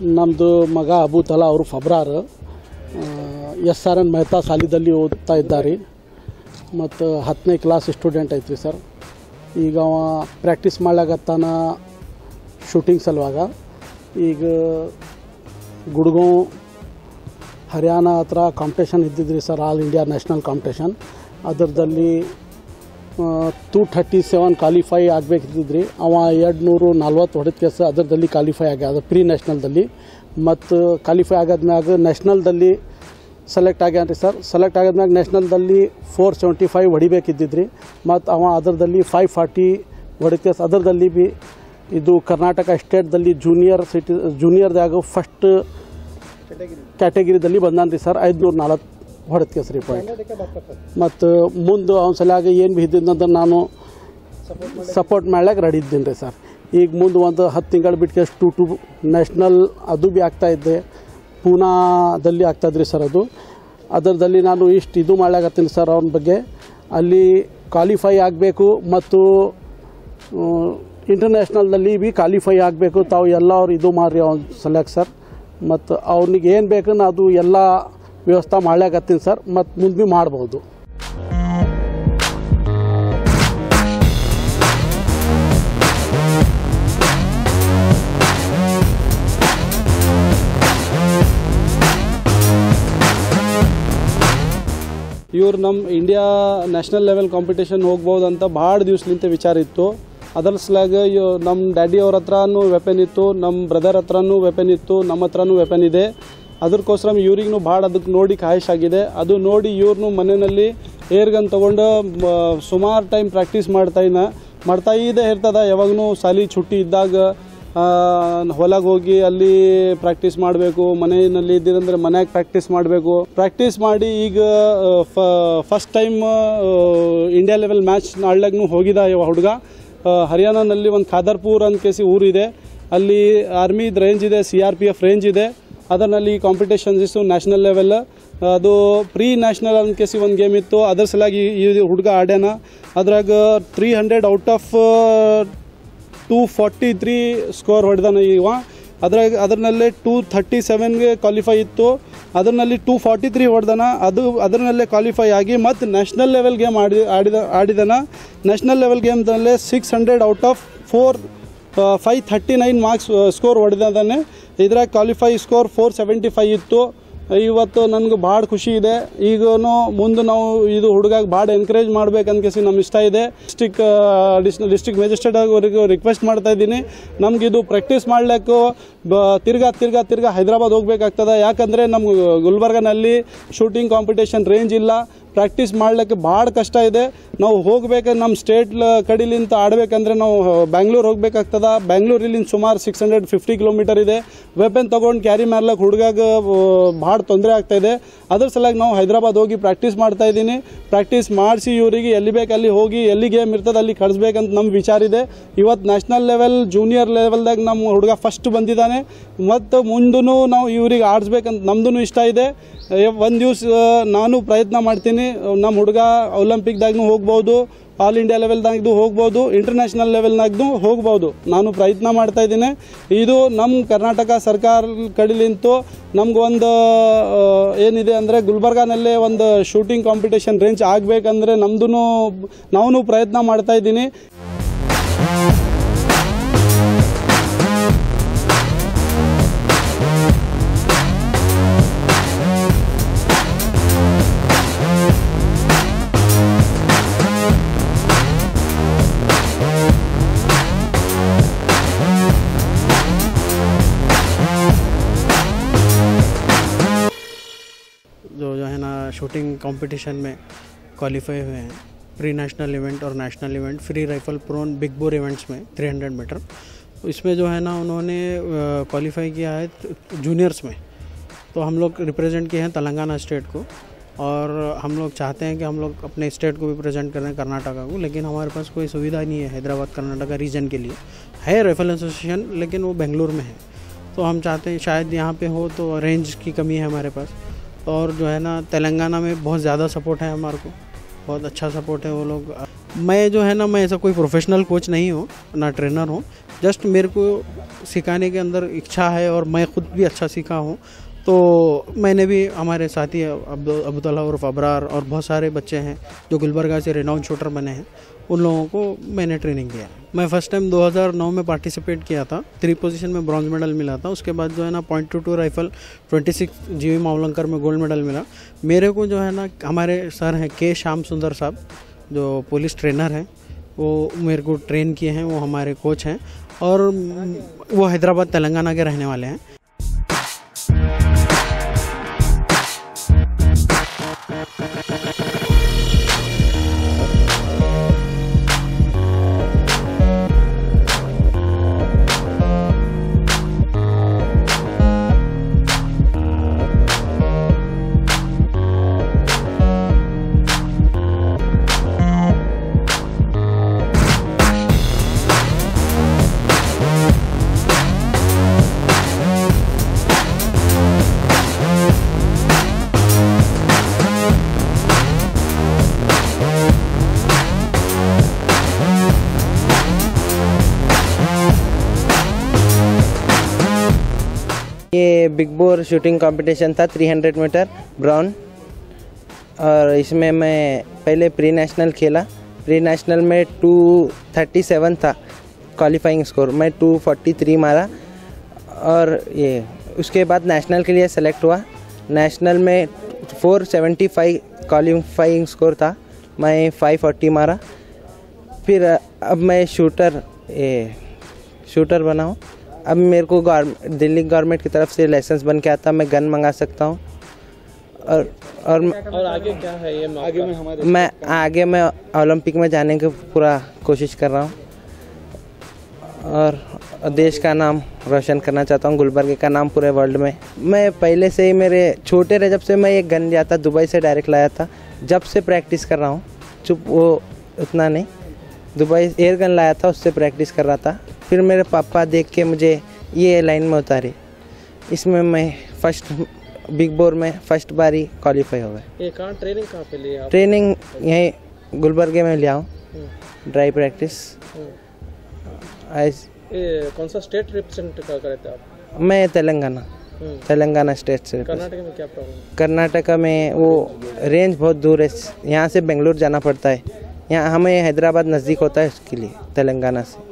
ನಮ್ಮದು ಮಗ ಅಬೂತಲಾ ಅವರು ಫಬ್ರಾರ್ ಎಸ್ ಆರ್ ಎನ್ ಮೆಹ್ತಾ ಸಾಲಿದಲ್ಲಿ ಓದ್ತಾ ಇದ್ದಾರೆ. ಮತ್ತು ಹತ್ತನೇ ಕ್ಲಾಸ್ ಸ್ಟೂಡೆಂಟ್ ಐತ್ರಿ ಸರ್ ಈಗ ಅವ ಪ್ರಾಕ್ಟೀಸ್ ಮಾಡ್ಲಾಗತ್ತಾನ ಶೂಟಿಂಗ್ ಸಲುವಾಗ. ಈಗ ಗುಡ್ಗಾಂವ್ ಹರಿಯಾಣ ಹತ್ರ competition ಇದ್ದಿದ್ರಿ sir all India national competition ಅದರದಲ್ಲಿ two thirty seven qualify ಆಗಬೇಕಿದ್ದಿದ್ರಿ. ಅವ ಎರಡು ನೂರು ನಲ್ವತ್ತು ಹೊಡೆದ ಅದರದಲ್ಲಿ ಕ್ವಾಲಿಫೈ ಆಗ್ಯಾದ ಪ್ರೀ ನ್ಯಾಷನಲ್ದಲ್ಲಿ ಮತ್ತು ಕ್ವಾಲಿಫೈ ಆಗಾದ್ಮ್ಯಾಗ ನ್ಯಾಷನಲ್ದಲ್ಲಿ ಸೆಲೆಕ್ಟ್ ಆಗ್ಯಾನ ರೀ ಸರ್ ಸೆಲೆಕ್ಟ್ ಆಗಿದ್ಮ್ಯಾಗ ನ್ಯಾಷನಲ್ದಲ್ಲಿ ಫೋರ್ ಸೆವೆಂಟಿ ಫೈವ್ ಹೊಡಿಬೇಕಿದ್ದಿದ್ರಿ. ಮತ್ತು ಅವ ಅದರದಲ್ಲಿ ಫೈವ್ ಫಾರ್ಟಿ ಹೊಡೆದ ಅದರದಲ್ಲಿ ಬಿ ಇದು ಕರ್ನಾಟಕ ಸ್ಟೇಟ್ದಲ್ಲಿ ಜೂನಿಯರ್ ಸಿಟಿ ಜೂನಿಯರ್ದಾಗ ಫಸ್ಟ್ ಕ್ಯಾಟಗಿರಿದಲ್ಲಿ ಬಂದಾನ ರೀ ಸರ್ ಐದುನೂರ ನಾಲ್ಕು ಹೊಡೆದ ಕೇಸರಿ ಪಾಯಿಂಟ್ ಮತ್ತು ಮುಂದೆ ಅವ್ನ ಸಲಾಗ ಏನು ಭೀ ಇದ್ದಿದ್ದಂದ್ರೆ ನಾನು ಸಪೋರ್ಟ್ ಮಾಡ್ಲಿಕ್ಕೆ. ರೆಡಿ ಇದ್ದೀನಿ ರೀ ಸರ್. ಈಗ ಮುಂದೆ ಒಂದು ಹತ್ತು ತಿಂಗಳು ಬಿಟ್ಟು ಟು ಟು ನ್ಯಾಷನಲ್ ಅದು ಭೀ ಆಗ್ತಾ ಇದ್ದೆ. ಪೂನಾದಲ್ಲಿ ಆಗ್ತಾಯಿದ್ರಿ ಸರ್ ಅದು. ಅದರದಲ್ಲಿ ನಾನು ಇಷ್ಟು ಇದು ಮಾಡ್ಲಾಕತ್ತೀನಿ ಸರ್ ಅವನ ಬಗ್ಗೆ. ಅಲ್ಲಿ ಕ್ವಾಲಿಫೈ ಆಗಬೇಕು ಮತ್ತು ಇಂಟರ್ನ್ಯಾಷನಲ್ದಲ್ಲಿ ಭೀ ಕ್ವಾಲಿಫೈ ಆಗಬೇಕು. ತಾವು ಎಲ್ಲ ಅವ್ರು ಇದು ಮಾಡ್ರಿ ಅವ್ನ ಸಲಕ್ಕೆ ಸರ್. ಮತ್ತು ಅವ್ನಿಗೆ ಏನು ಬೇಕು ಅದು ಎಲ್ಲ ವ್ಯವಸ್ಥೆ ಮಾಡ್ಲಾಕತ್ತೀನಿ ಸರ್, ಮತ್ತು ಮುಂದೆ ಭೀ ಮಾಡ್ಬೋದು. ಇವ್ರು ನಮ್ಮ ಇಂಡಿಯಾ ನ್ಯಾಷನಲ್ ಲೆವೆಲ್ ಕಾಂಪಿಟೇಷನ್ ಹೋಗ್ಬೋದು ಅಂತ ಭಾಳ ದಿವ್ಸಲಿಂತ ವಿಚಾರ ಇತ್ತು. ಅದರ ಸಲಾಗ ನಮ್ಮ ಡ್ಯಾಡಿ ಅವ್ರ ಹತ್ರನೂ ವೆಪನ್ ಇತ್ತು ನಮ್ಮ ಬ್ರದರ್ ಹತ್ರನೂ ವೆಪನ್ ಇತ್ತು ನಮ್ಮ ಹತ್ರನೂ ವೆಪನ್ ಇದೆ. ಅದಕ್ಕೋಸ್ಕರ ಇವ್ರಿಗೂ ಭಾಳ ಅದಕ್ಕೆ ನೋಡಿ ಆಗಿದೆ. ಅದು ನೋಡಿ ಇವ್ರನ್ನೂ ಮನೆಯಲ್ಲಿ ಏರ್ಗನ್ ತೊಗೊಂಡು ಸುಮಾರು ಟೈಮ್ ಪ್ರಾಕ್ಟೀಸ್ ಮಾಡ್ತಾ ಇನ್ನ, ಮಾಡ್ತಾ ಇದ್ದೇ ಇರ್ತದ. ಯಾವಾಗೂ ಸಾಲಿ ಚುಟ್ಟಿ ಇದ್ದಾಗ ಹೊಲಗೆ ಹೋಗಿ ಅಲ್ಲಿ ಪ್ರಾಕ್ಟೀಸ್ ಮಾಡಬೇಕು, ಮನೆಯಲ್ಲಿ ಇದ್ದಿರಂದ್ರೆ ಮನೆಯಾಗ ಪ್ರಾಕ್ಟೀಸ್ ಮಾಡಬೇಕು. ಪ್ರಾಕ್ಟೀಸ್ ಮಾಡಿ ಈಗ first time India level match ನಾಳ್ಲಾಗೂ ಹೋಗಿದ ಇವ ಹುಡುಗ. ಹರಿಯಾಣನಲ್ಲಿ ಒಂದು ಖಾದರ್ಪುರ್ ಅಂತ ಕೇಸಿ ಊರಿದೆ. ಅಲ್ಲಿ ಆರ್ಮಿ ರೇಂಜ್ ಇದೆ, C R P F range ಇದೆ. ಅದರಲ್ಲಿ ಕಾಂಪಿಟೇಷನ್ಸ್ ಇತ್ತು ನ್ಯಾಷನಲ್ ಲೆವೆಲ್ ಅದು ಪ್ರೀ ನ್ಯಾಷನಲ್ ಅನ್ಕೇಸಿ ಕೇಸಿ ಒಂದು ಗೇಮ್ ಇತ್ತು. ಅದ್ರ ಸಲಾಗಿ ಈ ಹುಡುಗ ಆಡ್ಯಾನ. ಅದ್ರಾಗ three hundred out of two forty three score ಹೊಡೆದಾನ ಇವ. ಅದ್ರಾಗ ಅದರಲ್ಲೇ ಟೂ ಥರ್ಟಿ ಸೆವೆನ್ಗೆ ಕ್ವಾಲಿಫೈ ಇತ್ತು. ಅದರಲ್ಲಿ ಟೂ ಫಾರ್ಟಿ ತ್ರೀ ಹೊಡೆದಾನ. ಅದು ಅದರಲ್ಲೇ ಕ್ವಾಲಿಫೈ ಆಗಿ ಮತ್ತು ನ್ಯಾಷನಲ್ ಲೆವೆಲ್ ಗೇಮ್ ಆಡಿ, ಆಡಿದ, ಆಡಿದಾನ. National level ಗೇಮ್ದಲ್ಲೇ six hundred out of four five thirty nine marks score ಹೊಡೆದಾನೆ ಇದ್ರಾಗ qualify score four seventy five ಇತ್ತು. ಇವತ್ತು ನನಗೆ ಭಾಳ ಖುಷಿ ಇದೆ. ಈಗೂ ಮುಂದೆ ನಾವು ಇದು ಹುಡುಗಾಗ ಭಾಳ ಎನ್ಕರೇಜ್ ಮಾಡ್ಬೇಕಂತ ನಮ್ಮ ಇಷ್ಟ ಇದೆ. ಡಿಸ್ಟಿಕ್ ಡಿಸ್ಟಿಕ್ ಮ್ಯಾಜಿಸ್ಟ್ರೇಟ್ ಅವರಿಗೂ ರಿಕ್ವೆಸ್ಟ್ ಮಾಡ್ತಾ ಇದ್ದೀನಿ. ನಮ್ಗೆ ಇದು ಪ್ರಾಕ್ಟೀಸ್ ಮಾಡ್ಲಿಕ್ಕೂ ಬ, ತಿರ್ಗಾ ತಿರ್ಗಾ ತಿರ್ಗಾ ಹೈದರಾಬಾದ್ ಹೋಗ್ಬೇಕಾಗ್ತದೆ. ಯಾಕಂದರೆ ನಮ್ಮ ಗುಲ್ಬರ್ಗನಲ್ಲಿ ಶೂಟಿಂಗ್ ಕಾಂಪಿಟೇಷನ್ ರೇಂಜ್ ಇಲ್ಲ. ಪ್ರಾಕ್ಟೀಸ್ ಮಾಡ್ಲಿಕ್ಕೆ ಭಾಳ ಕಷ್ಟ ಇದೆ. ನಾವು ಹೋಗ್ಬೇಕು ನಮ್ಮ ಸ್ಟೇಟ್ ಕಡಿಲಿಂತ ಆಡಬೇಕಂದ್ರೆ ನಾವು ಬ್ಯಾಂಗ್ಳೂರ್ ಹೋಗ್ಬೇಕಾಗ್ತದ. ಬ್ಯಾಂಗ್ಳೂರಿಲಿಂದ ಸುಮಾರು ಸಿಕ್ಸ್ ಹಂಡ್ರೆಡ್ ಫಿಫ್ಟಿ ಕಿಲೋಮೀಟರ್ ಇದೆ. ವೆಪನ್ ತೊಗೊಂಡು ಕ್ಯಾರಿ ಮಾಡ್ಲಿಕ್ಕೆ ಹುಡುಗಾಗ ಭಾಳ ತೊಂದರೆ ಆಗ್ತಾ ಇದೆ, ಅದ್ರ ಸಲುವಾಗಿ ನಾವು ಹೈದರಾಬಾದ್ ಹೋಗಿ ಪ್ರಾಕ್ಟೀಸ್ ಮಾಡ್ತಾ ಇದ್ದೀನಿ. ಪ್ರಾಕ್ಟೀಸ್ ಮಾಡಿಸಿ ಇವರಿಗೆ ಎಲ್ಲಿ ಬೇಕು ಅಲ್ಲಿ ಹೋಗಿ ಎಲ್ಲಿ ಗೇಮ್ ಇರ್ತದೆ ಅಲ್ಲಿ ಕಳಿಸ್ಬೇಕಂತ ನಮ್ಮ ವಿಚಾರ ಇದೆ. ಇವತ್ತು ನ್ಯಾಷನಲ್ ಲೆವೆಲ್ ಜೂನಿಯರ್ ಲೆವೆಲ್ದಾಗ ನಮ್ಮ ಹುಡುಗ ಫಸ್ಟ್ ಬಂದಿದ್ದಾನೆ. ಮತ್ತು ಮುಂದೂ ನಾವು ಇವ್ರಿಗೆ ಆಡಿಸ್ಬೇಕಂತ ನಮ್ದು ಇಷ್ಟ ಇದೆ. ಒಂದು ದಿವಸ ನಾನು ಪ್ರಯತ್ನ ಮಾಡ್ತೀನಿ. ನಮ್ಮ ಹುಡುಗ ಒಲಿಂಪಿಕ್ದಾಗೂ ಹೋಗ್ಬೋದು. ಆಲ್ ಇಂಡಿಯಾ ಲೆವೆಲ್ದಾಗ್ದು ಹೋಗ್ಬೋದು ಇಂಟರ್ನ್ಯಾಷನಲ್ ಲೆವೆಲ್ನಾಗ್ದು ಹೋಗ್ಬೋದು. ನಾನು ಪ್ರಯತ್ನ ಮಾಡ್ತಾ ಇದ್ದೀನಿ. ಇದು ನಮ್ಮ ಕರ್ನಾಟಕ ಸರ್ಕಾರ ಕಡಿಲಿಂತು ನಮಗೊಂದು ಏನಿದೆ ಅಂದರೆ ಗುಲ್ಬರ್ಗಾನಲ್ಲೇ ಒಂದು ಶೂಟಿಂಗ್ ಕಾಂಪಿಟೇಷನ್ ರೇಂಜ್ ಆಗಬೇಕಂದ್ರೆ ನಮ್ದು ನಾವು ಪ್ರಯತ್ನ ಮಾಡ್ತಾ ಇದ್ದೀನಿ. शूटिंग कंपटीशन में क्वालिफाई हुए हैं। प्री नेशनल इवेंट और national event free rifle prone big bore events में 300 मीटर इसमें जो है ना, उन्होंने क्वालिफाई किया है जूनियर्स में। तो हम लोग रिप्रेजेंट किए हैं तेलंगाना स्टेट को और हम लोग चाहते हैं कि हम लोग अपने स्टेट को भी प्रेजेंट करें, कर्नाटका को। लेकिन हमारे पास कोई सुविधा नहीं है हैदराबाद, कर्नाटका रीजन के लिए। है राइफल एसोसिएशन लेकिन वो बेंगलुरु में है। तो हम चाहते हैं, शायद यहाँ पे हो तो रेंज की कमी है हमारे पास। और जो है ना, तेलंगाना में बहुत ज़्यादा सपोर्ट है हमारे को। बहुत अच्छा सपोर्ट है वो लोग। मैं जो है ना, मैं ऐसा कोई प्रोफेशनल कोच नहीं हूँ, ना ट्रेनर हूँ। जस्ट मेरे को सिखाने के अंदर इच्छा है और मैं खुद भी अच्छा सीखा हूँ। तो मैंने भी हमारे साथी अब्दु, अब्दुल्ला उर्फ़ अबरार और बहुत सारे बच्चे हैं जो गुलबर्गा से रेनाउंड शूटर बने हैं। उन लोगों को मैंने ट्रेनिंग दिया मैं फ़र्स्ट टाइम 2009 में पार्टिसिपेट किया था। थ्री पोजीशन में ब्रॉन्ज मेडल मिला था। उसके बाद जो है ना point two two rifle 26 six G V Mavalankar में गोल्ड मेडल मिला। मेरे को जो है ना हमारे सर हैं के श्याम सुंदर साहब, जो पुलिस ट्रेनर हैं। वो मेरे को ट्रेन किए हैं। वो हमारे कोच हैं। और वो हैदराबाद, तेलंगाना के रहने वाले हैं। ये बिग बोर शूटिंग कंपटीशन था 300 मीटर ब्राउन और इसमें मैं पहले प्री नेशनल खेला। प्री नेशनल में 237 था क्वालिफाइंग स्कोर मैं 243 मारा। और ये, उसके बाद नेशनल के लिए सेलेक्ट हुआ। नेशनल में 475 क्वालिफाइंग स्कोर था। मैं 540 मारा। फिर अब मैं शूटर ये शूटर बना हूँ अब मेरे को गौर- दिल्ली गवर्नमेंट की तरफ़ से लाइसेंस बन के आता मैं गन मंगा सकता हूँ। और और और आगे क्या है ये आगे में हमारे मैं आगे मैं ओलंपिक में जाने की पूरा कोशिश कर रहा हूँ। और देश का नाम रोशन करना चाहता हूँ गुलबर्गे का नाम पूरे वर्ल्ड में। मैं पहले से ही मेरे छोटे रहे जब से मैं एक गन लिया था दुबई से डायरेक्ट लाया था जब से प्रैक्टिस कर रहा हूँ चुप वो उतना नहीं। दुबई एयर गन लाया था उससे प्रैक्टिस कर रहा था। फिर मेरे पापा देख के मुझे ये लाइन में उतारे। इसमें मैं फ़र्स्ट बिग बोर में फ़र्स्ट बार ही क्वालिफाई हो गए ये कहाँ ट्रेनिंग कहाँ पे आप? ट्रेनिंग यहीं गुलबर्गे में लिया हूँ। ड्राई प्रैक्टिस आज कौन सा स्टेट रिप्रेजेंट कर रहे थे आप? मैं तेलंगाना। तेलंगाना स्टेट से कर्नाटक में क्या प्रॉब्लम कर्नाटका में वो रेंज बहुत दूर है। यहाँ से बेंगलुरु जाना पड़ता है। यहाँ हमें हैदराबाद नज़दीक होता है इसके लिए तेलंगाना से।